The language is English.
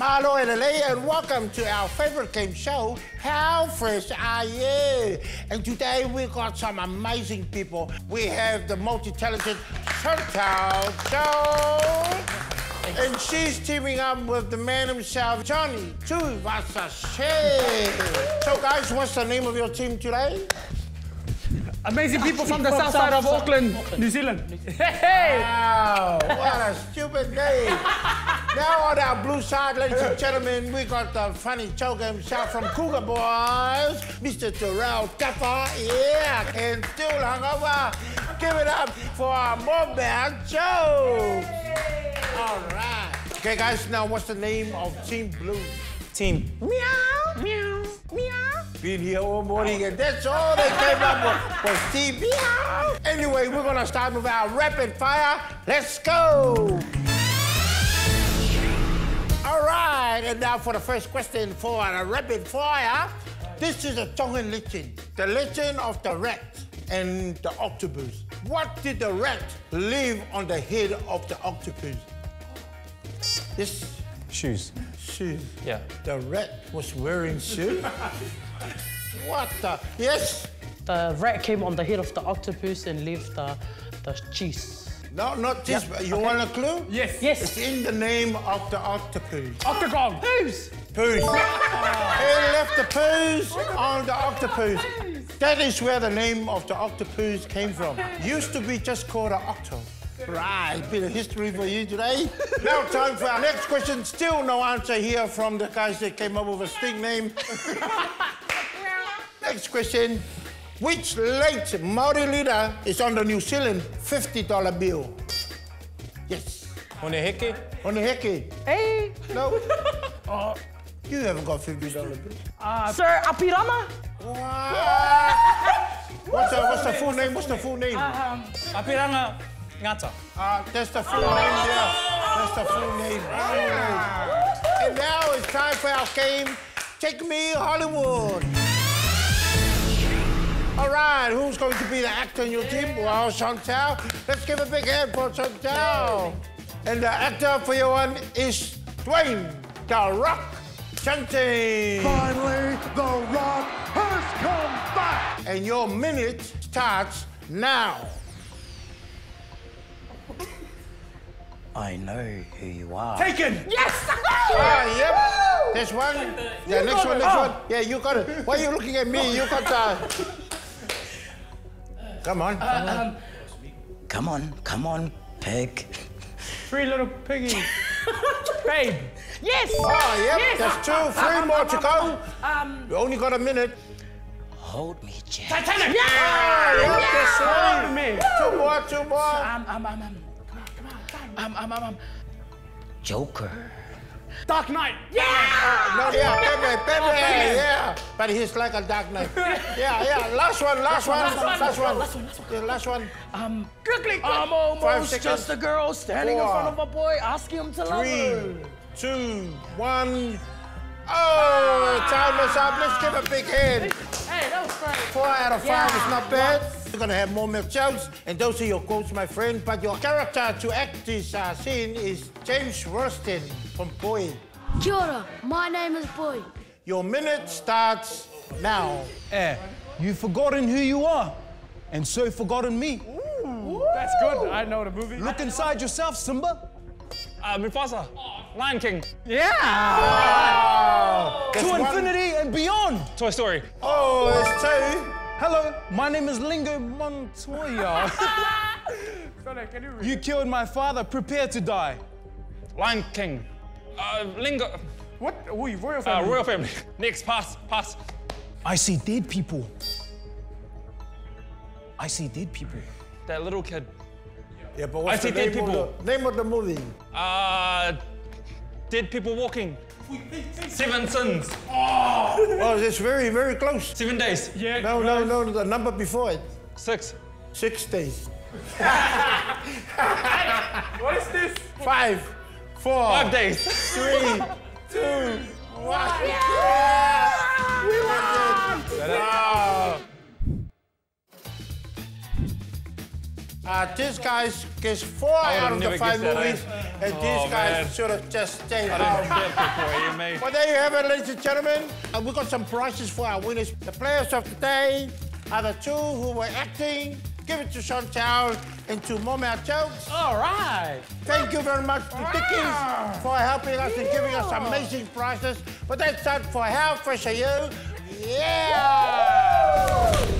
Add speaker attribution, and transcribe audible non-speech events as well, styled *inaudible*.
Speaker 1: Marlo and LA, and welcome to our favorite game show, How Fresh Are You? And today we've got some amazing people. We have the multi-talented Shauntelle Joe. And she's teaming up with the man himself, Johnny Tuivasa-Sheck. So guys, what's the name of your team today?
Speaker 2: Amazing people from the south side of Auckland, New Zealand. Hey!
Speaker 1: Wow, what a stupid name. Now on our blue side, ladies and gentlemen, we got the funny choker himself from Cougar Boys, Mr. Torrell Gaffer, yeah, and still hungover. Give it up for our mobile Joe. All right. Okay, guys, now what's the name of Team Blue?
Speaker 2: Team.
Speaker 1: Meow, meow, meow. Been here all morning, and that's all they came up with was Team Meow. Anyway, we're gonna start with our rapid fire. Let's go. Right, and now for the first question for the rapid fire. This is a Tongan legend, the legend of the rat and the octopus. What did the rat leave on the head of the octopus? This
Speaker 2: Shoes.
Speaker 1: shoes.
Speaker 2: Yeah.
Speaker 1: The rat was wearing shoes. what the? Yes.
Speaker 3: The rat came on the head of the octopus and left the, the cheese.
Speaker 1: No, not this.
Speaker 3: Yeah,
Speaker 1: You
Speaker 3: okay.
Speaker 1: want a clue?
Speaker 2: Yes.
Speaker 3: Yes.
Speaker 1: It's in the name of the octopus.
Speaker 2: Octagon.
Speaker 3: Who's?
Speaker 1: Poos. he left the poos on the octopus. That is where the name of the octopus came from. Used to be just called an octo. Right, bit of history for you today. now time for our next question. Still no answer here from the guys that came up with a stink name. *laughs* next question. Which late Maori leader is on the New Zealand $50 bill? Yes.
Speaker 2: Hone Heke.
Speaker 1: On the hecky.
Speaker 3: Hey,
Speaker 1: No. *laughs* oh, you haven't got $50 bill.
Speaker 3: Uh, Sir Apirana?
Speaker 1: Wow. What's the, what's the full name? What's the full name?
Speaker 2: Uh, um, Apiranga ngata.
Speaker 1: Uh, that's the full name, yeah. That's the full name. Ah. Full name. And now it's time for our game, Take Me Hollywood. All right, who's going to be the actor in your team? Well, Shauntelle. Let's give a big hand for Shauntelle. And the actor for your one is Dwayne The Rock Johnson.
Speaker 4: Finally, The Rock has come back!
Speaker 1: And your minute starts now.
Speaker 5: I know who you are.
Speaker 2: Taken. Yes!
Speaker 1: Ah, yep. There's one. Yeah, next one, next one. Yeah, you got it. Why are you looking at me? You got uh... Come on. Uh, um,
Speaker 5: come on, come on, pig.
Speaker 2: Three little piggies. *laughs* Babe.
Speaker 3: Yes.
Speaker 1: Oh, yep.
Speaker 3: Yes.
Speaker 1: There's two, three um, more um, to go.
Speaker 3: Um, um,
Speaker 1: you only got a minute.
Speaker 5: Hold me, Jack.
Speaker 2: Titanic. Yeah.
Speaker 1: Ah, yeah.
Speaker 2: yeah.
Speaker 1: yeah.
Speaker 2: Me.
Speaker 1: Two more. Two more.
Speaker 3: Um, um, um, um. Come on, come on, come on. Um, um, um, um.
Speaker 5: Joker.
Speaker 2: Dark Knight. Yeah.
Speaker 1: No, yeah, baby, baby, yeah. But he's like a dark knight. *laughs* Yeah, yeah. Last one, last one, last one.
Speaker 3: last one, last one, last one.
Speaker 1: Yeah, last one.
Speaker 3: um,
Speaker 2: Quickly.
Speaker 3: I'm
Speaker 1: Five
Speaker 3: almost
Speaker 1: seconds.
Speaker 3: just a girl standing
Speaker 1: Four.
Speaker 3: in front of a boy asking him to love
Speaker 1: Three,
Speaker 3: her.
Speaker 1: two, one. Oh, time is up. Let's give a big hand.
Speaker 3: Hey, that was great.
Speaker 1: Four out of five
Speaker 3: Yeah.
Speaker 1: is not bad. You're gonna have more milk jokes, and those are your quotes, my friend. But your character to act this uh, scene is James Rolleston from Boy.
Speaker 6: Kia ora, my name is Boy.
Speaker 1: Your minute starts now.
Speaker 7: Eh, you've forgotten who you are, and so forgotten me.
Speaker 2: That's good. I know the movie.
Speaker 7: Look inside yourself, Simba.
Speaker 2: Uh, Mufasa. Lion King.
Speaker 1: There's
Speaker 7: to
Speaker 1: one-
Speaker 7: infinity and beyond.
Speaker 2: Toy Story.
Speaker 1: Oh, it's two.
Speaker 7: Hello, my name is Inigo Montoya. *laughs*
Speaker 2: Sorry, can you read?
Speaker 7: you killed my father, prepare to die.
Speaker 2: Lion King. Uh, Lingo.
Speaker 8: What? Oi, royal
Speaker 2: Uh,
Speaker 8: family.
Speaker 2: royal family. *laughs* Next, pass, pass.
Speaker 7: I see dead people. I see dead people.
Speaker 2: That little kid.
Speaker 1: Yeah, but what's
Speaker 2: I
Speaker 1: the
Speaker 2: see dead
Speaker 1: name
Speaker 2: people.
Speaker 1: of the name of the movie?
Speaker 2: Uh, dead people walking. Seven sins.
Speaker 1: Oh, it's very, very close.
Speaker 2: Seven days.
Speaker 8: Yeah.
Speaker 1: No, no, no, the number before it.
Speaker 2: Six.
Speaker 1: Six days. *laughs*
Speaker 8: What is this?
Speaker 1: Five, four,
Speaker 2: Five days.
Speaker 1: three, *laughs* two, one. Yeah! We won! Wow. Uh, this guy gets four out of the five
Speaker 8: guessed that,
Speaker 1: movies,
Speaker 8: eh?
Speaker 1: and
Speaker 8: Oh,
Speaker 1: this guy
Speaker 8: man.
Speaker 1: should have just stayed
Speaker 8: I didn't
Speaker 1: home.
Speaker 8: get it you, mate.
Speaker 1: Well, there you have it, ladies and gentlemen. Uh, we got some prizes for our winners. The players of the day are the two who were acting. Give it to Shauntelle and to Momea Chokes.
Speaker 3: All right.
Speaker 1: Thank you very much to Dickies for helping us and giving us amazing prizes. But that's it for How Fresh Are You? Yeah!